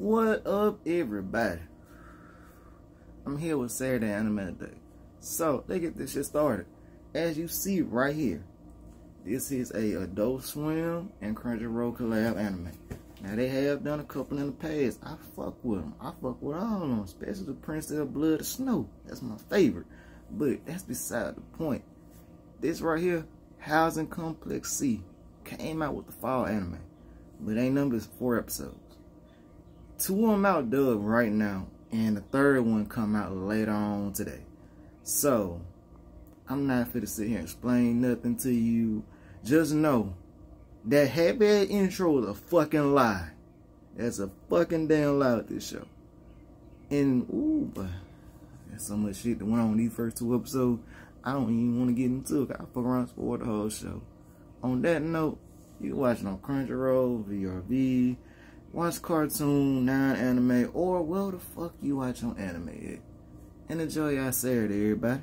What up, everybody? I'm here with Saturday Anime Day. So, let's get this shit started. As you see right here, this is a Adult Swim and Crunchyroll collab anime. Now, they have done a couple in the past. I fuck with them. I fuck with all of them, especially the Princess of Blood of Snow. That's my favorite. But that's beside the point. This right here, Housing Complex C, came out with the fall anime. But ain't number four episodes. Two of them out dubbed right now. And the third one come out later on today. So, I'm not fit to sit here and explain nothing to you. Just know that happy intro is a fucking lie. That's a fucking damn lie with this show. And, ooh, but there's so much shit that went on these first two episodes. I don't even want to get into it. I fuck around for the whole show. On that note, you can watch it on Crunchyroll, VRV, watch cartoon, non-anime, or where the fuck you watch on anime And enjoy y'all Saturday, everybody.